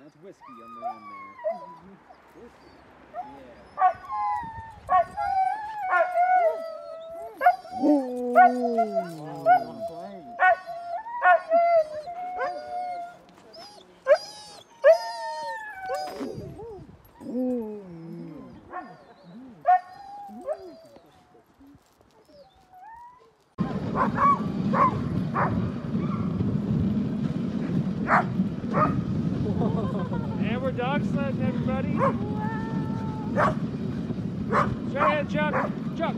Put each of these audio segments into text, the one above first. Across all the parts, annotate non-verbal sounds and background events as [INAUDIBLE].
That's whiskey on the end there. yeah. [LAUGHS] And we're dog sledding, everybody. Chuck. Chuck.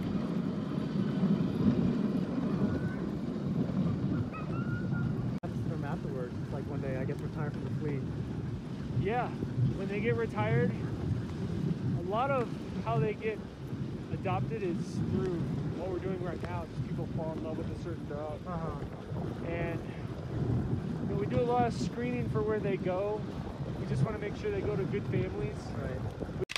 I guess retired from the fleet. Yeah, when they get retired, a lot of how they get adopted is through what we're doing right now. Just people fall in love with a certain dog. Uh-huh. And you know, we do a lot of screening for where they go. We just want to make sure they go to good families. Right.